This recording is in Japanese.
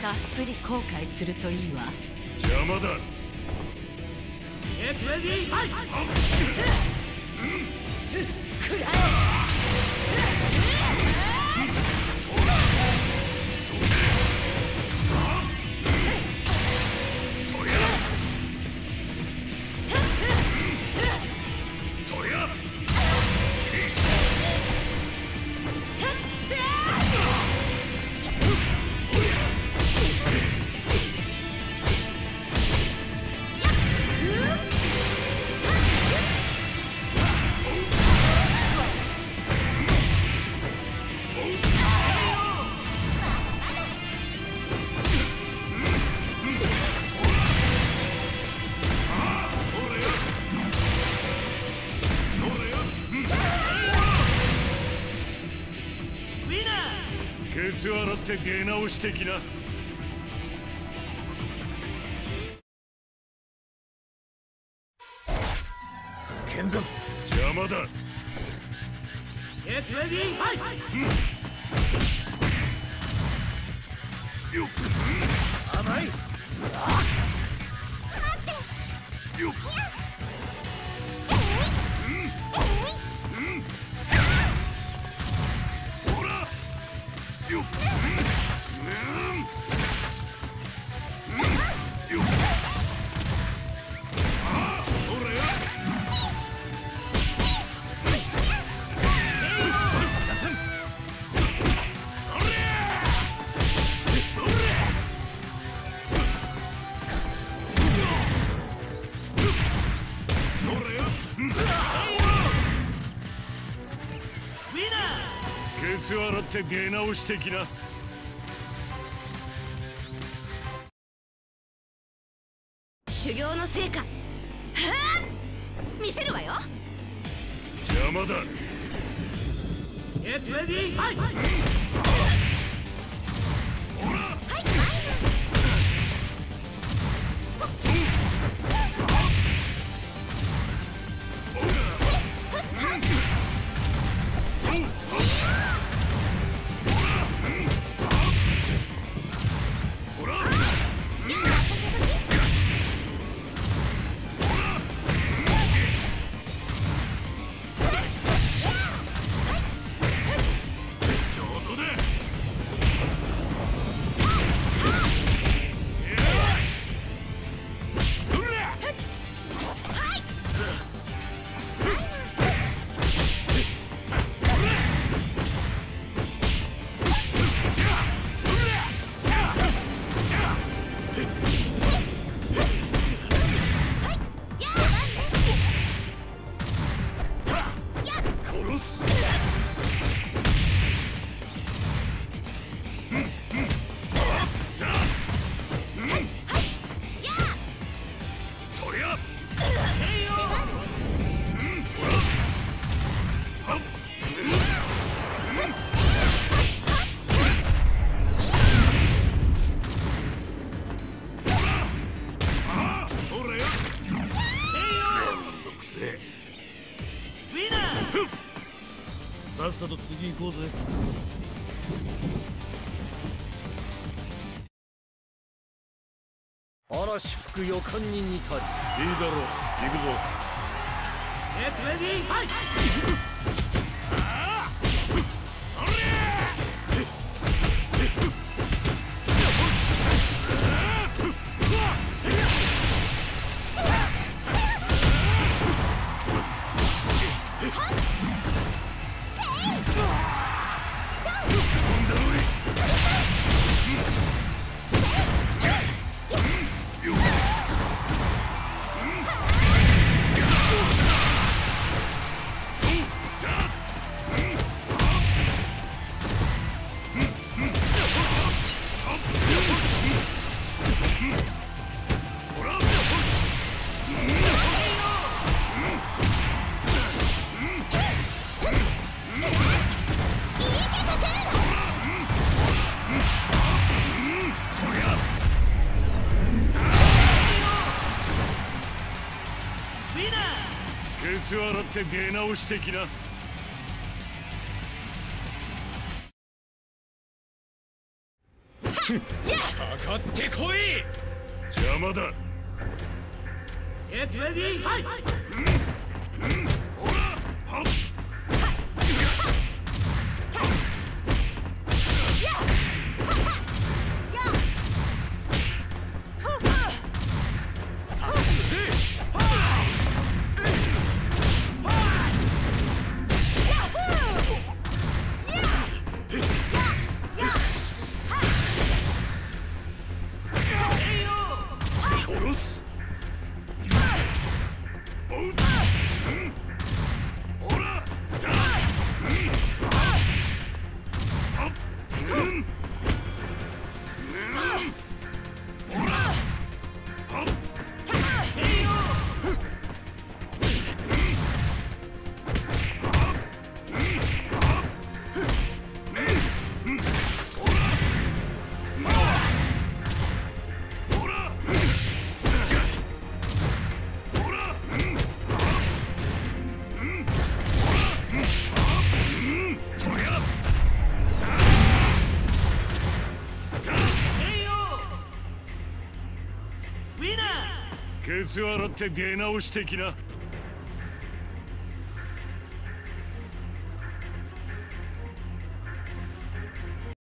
たっぷり後悔するといいわ。邪魔だ。Get ready, fight! くらとナーケツ洗って出直してきな。剣山。邪魔だ。Get ready, fight! よっよナケツ洗って出直してきな。修行の成果。はあ見せるわよ。邪魔だ。ー Get ready, fight! ほら Bounce! さと次行こうぜ。嵐吹く予感に似たり。いいだろう。行くぞ。Get ready, fight! ウーケツ洗って出直してきな。はかかってこい！邪魔だ。Get ready, fight! ほらケツ洗って出直してきな。